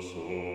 soy.